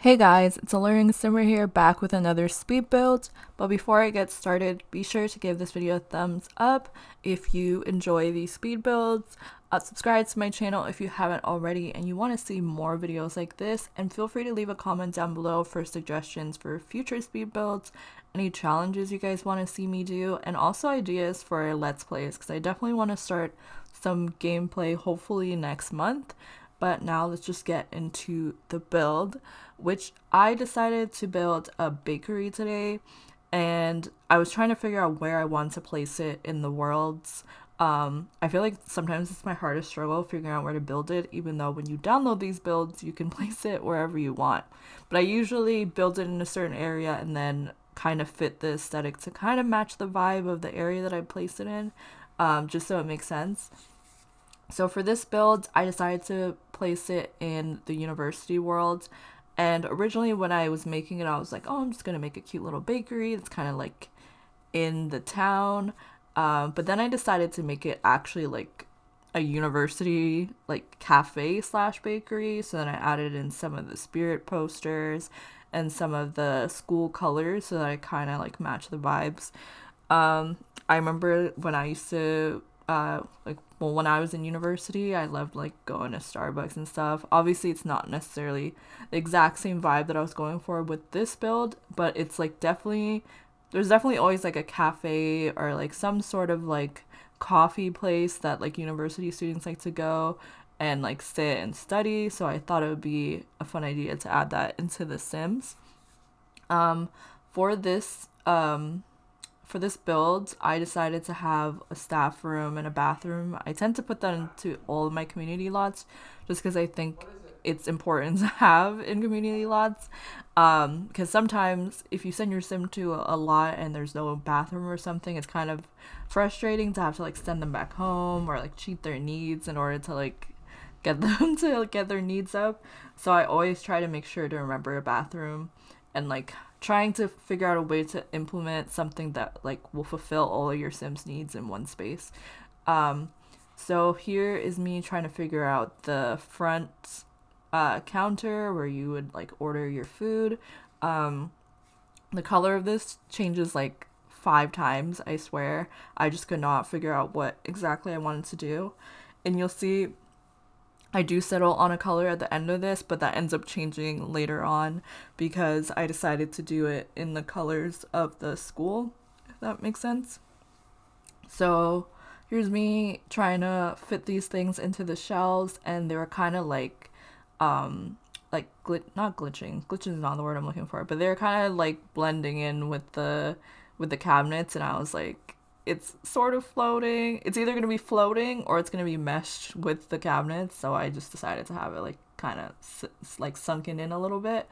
Hey guys, it's Alluring Simmer here back with another speed build, but before I get started, be sure to give this video a thumbs up if you enjoy these speed builds, uh, subscribe to my channel if you haven't already and you want to see more videos like this, and feel free to leave a comment down below for suggestions for future speed builds, any challenges you guys want to see me do, and also ideas for let's plays because I definitely want to start some gameplay hopefully next month. But now let's just get into the build, which I decided to build a bakery today. And I was trying to figure out where I want to place it in the worlds. Um, I feel like sometimes it's my hardest struggle figuring out where to build it, even though when you download these builds, you can place it wherever you want. But I usually build it in a certain area and then kind of fit the aesthetic to kind of match the vibe of the area that I place it in, um, just so it makes sense. So for this build, I decided to place it in the university world. And originally when I was making it, I was like, oh, I'm just going to make a cute little bakery. It's kind of like in the town. Um, but then I decided to make it actually like a university like cafe slash bakery. So then I added in some of the spirit posters and some of the school colors so that I kind of like match the vibes. Um, I remember when I used to uh, like well when I was in university, I loved like going to Starbucks and stuff. Obviously, it's not necessarily the exact same vibe that I was going for with this build, but it's like definitely there's definitely always like a cafe or like some sort of like coffee place that like university students like to go and like sit and study. So I thought it would be a fun idea to add that into The Sims. Um, for this um, for this build, I decided to have a staff room and a bathroom. I tend to put that into all of my community lots just because I think it's important to have in community lots. Um, because sometimes if you send your sim to a, a lot and there's no bathroom or something, it's kind of frustrating to have to like send them back home or like cheat their needs in order to like get them to like, get their needs up. So I always try to make sure to remember a bathroom and like trying to figure out a way to implement something that like will fulfill all of your sims needs in one space. Um so here is me trying to figure out the front uh counter where you would like order your food. Um the color of this changes like five times i swear. I just could not figure out what exactly i wanted to do. And you'll see I do settle on a color at the end of this, but that ends up changing later on because I decided to do it in the colors of the school, if that makes sense. So here's me trying to fit these things into the shelves and they were kind of like um like glit not glitching glitching is not the word i'm looking for but they're kind of like blending in with the with the cabinets and i was like it's sort of floating. It's either going to be floating or it's going to be meshed with the cabinets. So I just decided to have it like kind of like sunken in a little bit.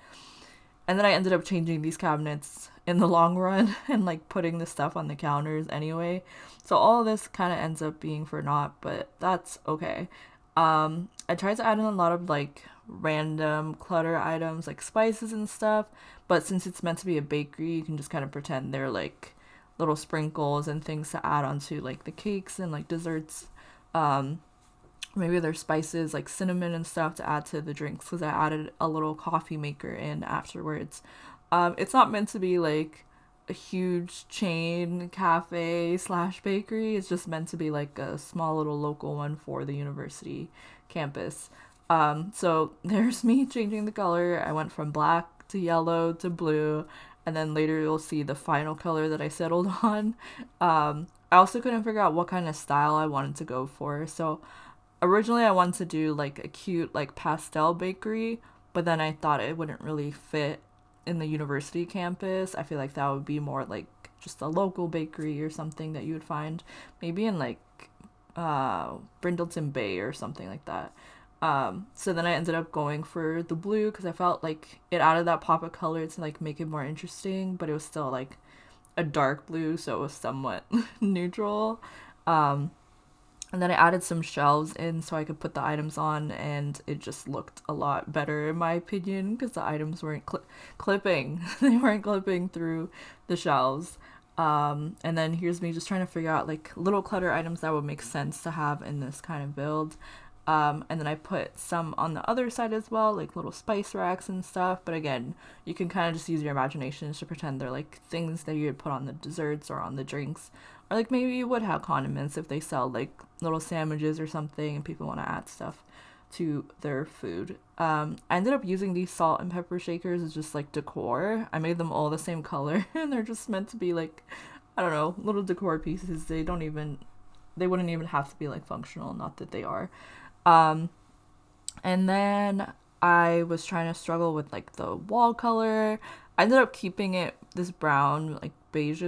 And then I ended up changing these cabinets in the long run and like putting the stuff on the counters anyway. So all this kind of ends up being for naught, but that's okay. Um, I tried to add in a lot of like random clutter items like spices and stuff, but since it's meant to be a bakery, you can just kind of pretend they're like little sprinkles and things to add onto like the cakes and like desserts. Um, maybe there's spices like cinnamon and stuff to add to the drinks because I added a little coffee maker in afterwards. Um, it's not meant to be like a huge chain cafe slash bakery. It's just meant to be like a small little local one for the university campus. Um, so there's me changing the color. I went from black to yellow to blue and then later you'll see the final color that I settled on. Um, I also couldn't figure out what kind of style I wanted to go for. So originally I wanted to do like a cute like pastel bakery, but then I thought it wouldn't really fit in the university campus. I feel like that would be more like just a local bakery or something that you would find maybe in like uh Brindleton Bay or something like that. Um, so then I ended up going for the blue because I felt like it added that pop of color to like make it more interesting, but it was still like a dark blue, so it was somewhat neutral. Um, and then I added some shelves in so I could put the items on, and it just looked a lot better in my opinion because the items weren't cl- clipping, they weren't clipping through the shelves. Um, and then here's me just trying to figure out like little clutter items that would make sense to have in this kind of build. Um, and then I put some on the other side as well, like little spice racks and stuff. But again, you can kind of just use your imaginations to pretend they're like things that you would put on the desserts or on the drinks. Or like maybe you would have condiments if they sell like little sandwiches or something and people want to add stuff to their food. Um, I ended up using these salt and pepper shakers as just like decor. I made them all the same color and they're just meant to be like, I don't know, little decor pieces. They don't even, they wouldn't even have to be like functional, not that they are. Um, and then I was trying to struggle with like the wall color. I ended up keeping it this brown, like beige,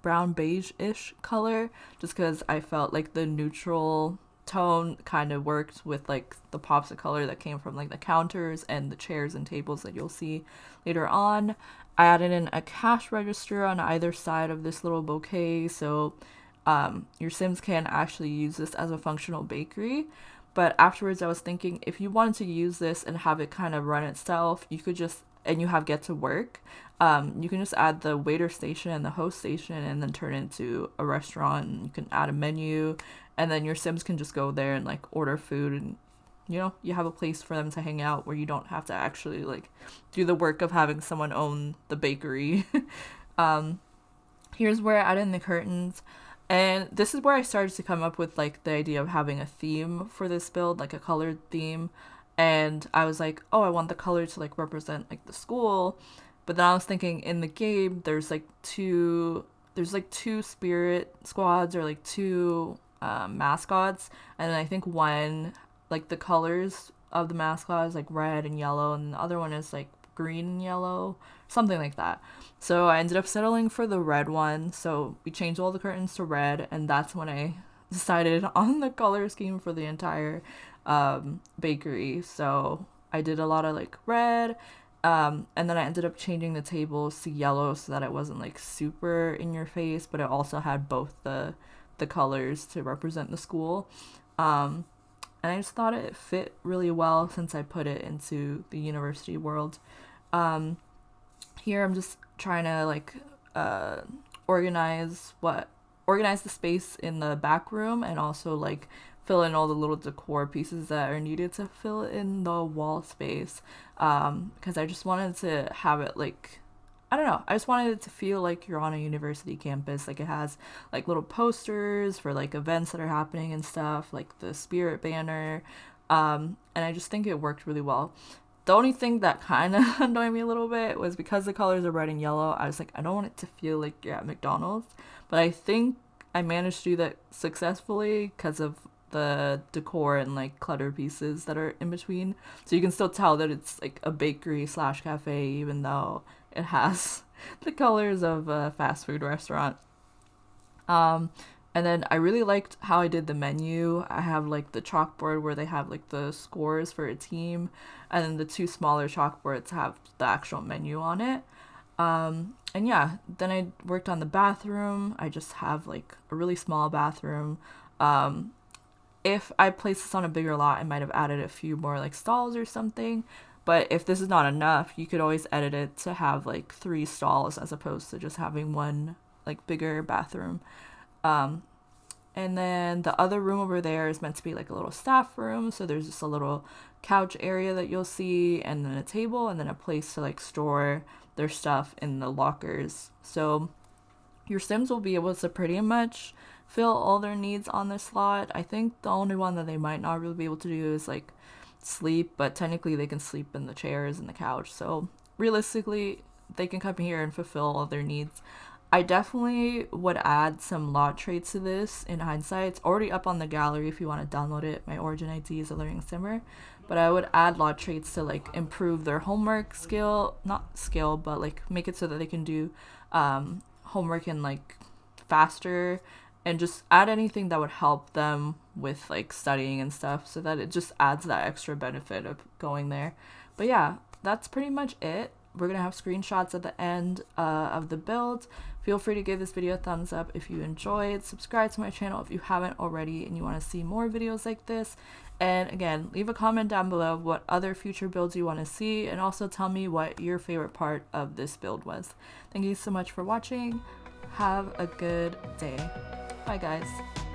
brown beige-ish color just because I felt like the neutral tone kind of worked with like the pops of color that came from like the counters and the chairs and tables that you'll see later on. I added in a cash register on either side of this little bouquet so um, your Sims can actually use this as a functional bakery. But afterwards, I was thinking if you wanted to use this and have it kind of run itself, you could just and you have get to work, um, you can just add the waiter station and the host station and then turn it into a restaurant. You can add a menu and then your Sims can just go there and like order food and you know, you have a place for them to hang out where you don't have to actually like do the work of having someone own the bakery. um, here's where I add in the curtains. And this is where I started to come up with like the idea of having a theme for this build, like a colored theme and I was like, oh, I want the color to like represent like the school. But then I was thinking in the game, there's like two, there's like two spirit squads or like two um, mascots, and I think one like the colors of the mascot is like red and yellow, and the other one is like green and yellow, something like that. So I ended up settling for the red one. So we changed all the curtains to red, and that's when I decided on the color scheme for the entire um, bakery. So I did a lot of like red. Um, and then I ended up changing the tables to yellow so that it wasn't like super in your face, but it also had both the the colors to represent the school. Um, and I just thought it fit really well since I put it into the university world. Um, here I'm just trying to like uh, organize what organize the space in the back room and also like fill in all the little decor pieces that are needed to fill in the wall space. Um because i just wanted to have it like i don't know i just wanted it to feel like you're on a university campus. Like it has like little posters for like events that are happening and stuff like the spirit banner. Um and i just think it worked really well the only thing that kind of annoyed me a little bit was because the colors are red and yellow i was like i don't want it to feel like you're at mcdonald's but i think I managed to do that successfully because of the decor and like clutter pieces that are in between. So you can still tell that it's like a bakery slash cafe, even though it has the colors of a fast food restaurant. Um, and then I really liked how I did the menu. I have like the chalkboard where they have like the scores for a team, and then the two smaller chalkboards have the actual menu on it. Um, and yeah, then I worked on the bathroom. I just have like a really small bathroom. Um, if I placed this on a bigger lot, I might have added a few more like stalls or something. But if this is not enough, you could always edit it to have like three stalls as opposed to just having one like bigger bathroom. Um, and then the other room over there is meant to be like a little staff room. So there's just a little couch area that you'll see, and then a table, and then a place to like store their stuff in the lockers. So your Sims will be able to pretty much fill all their needs on this slot. I think the only one that they might not really be able to do is like sleep, but technically they can sleep in the chairs and the couch. So realistically, they can come here and fulfill all their needs. I definitely would add some lot traits to this in hindsight. It's already up on the gallery if you want to download it. My origin ID is Alluring Simmer. But I would add lot traits to like improve their homework skill, not skill, but like make it so that they can do um, homework in like faster and just add anything that would help them with like studying and stuff so that it just adds that extra benefit of going there. But yeah, that's pretty much it. We're gonna have screenshots at the end uh, of the build. Feel free to give this video a thumbs up if you enjoyed. Subscribe to my channel if you haven't already and you want to see more videos like this. And again, leave a comment down below what other future builds you want to see and also tell me what your favorite part of this build was. Thank you so much for watching. Have a good day. Bye guys.